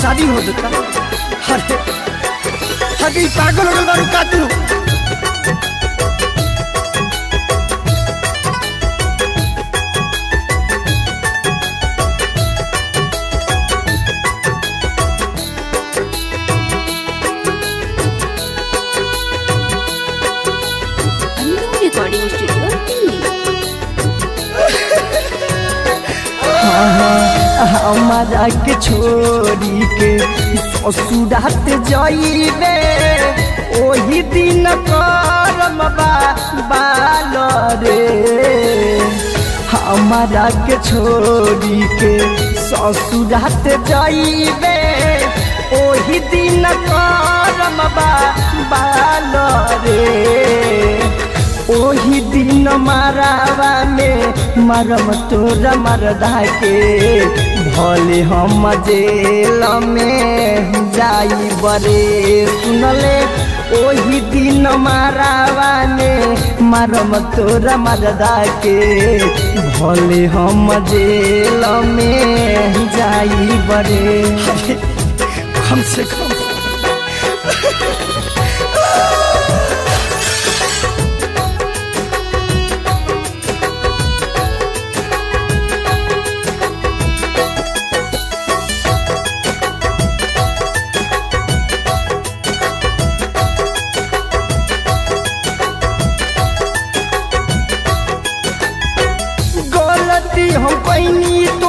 शादी हो देता अरे अरे पागल हो गल बारू का तू स्टूडियो दिल्ली हमारा के छोड़ी के ससुरात जाइबे, ओही दिन करम बाल रे। हमारा के छोड़ी के ससुरात जाइबे, ओही दिन करम बाल रे। ओही दिन मारावा में मरम तोरा मरदा के भले हम जेल में जाई बरे। सुनले, ओही दिन मारावा में मरम तोरा मरदा के भले हम जेल में जाई बरे। कम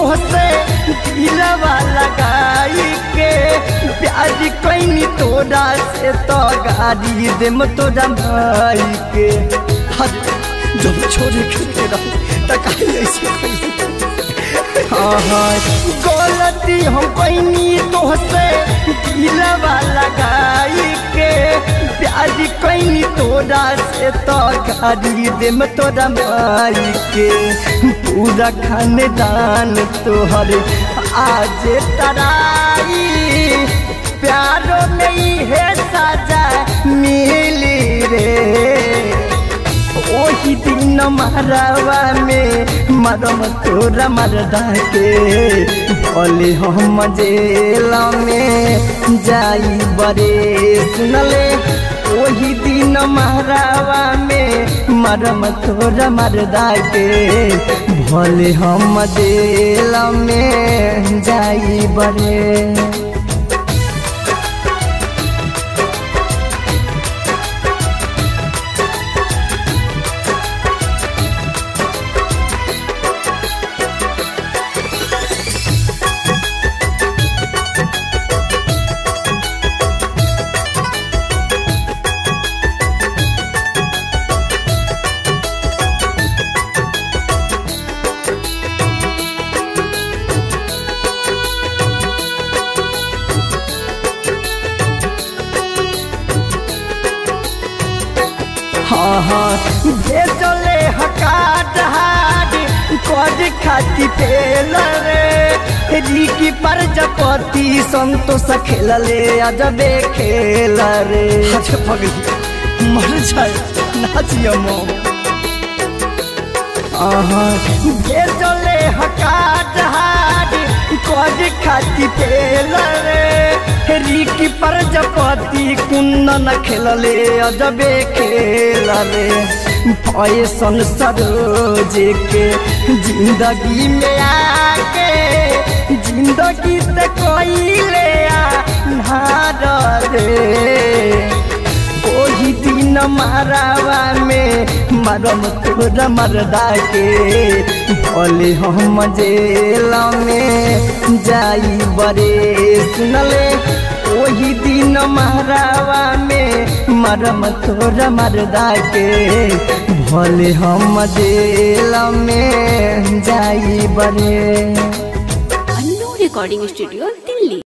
पैनी तोहसे दिलवा लगाई के। प्यार कैनी तोरा से तो गाड़ी देम तोरा भाई के। जब छोड़े के रह त काहे ऐसे हाँ हाँ। गलती हम पैनी तोहसे दिलवा लगाई के। प्यार कैनी तोरा से तो गाड़ी देम तोरा माई के पूरा खानदान तोहर। आज तराई, प्यारो में है साजा, मिली रे। ओही दिन मरवा में मरम तोरा मरदा के। भले हम जेल में जाई बरे सुनले ओही दिन महारावा में मरम तोरा मरदा के भले हम दिल में जाई बरे। हाँ हाँ भेजले हकाट हाड कर खाती पेल रे रिकी प्रजापति संतोष खेलले अजबे खेल रे अच्छा पगली मर जाए नाचिया मो भेजले हकाट हाड कर खाती पेल रे रिकी प्रजापति कुंदन खेलले, अजबे खेल रे फ़ैशन सरोज के ज़िंदगी में आके, ज़िंदगी से कोई नार रे ओही दिन मारावा में मरम तोरा मरदा के, भले हम जेल में। जाई बरे सुनले वही दिन मारावा में मरम तोरा मरदा के भले हम जेल में जाई बरे अल्लू रिकॉर्डिंग स्टूडियो दिल्ली।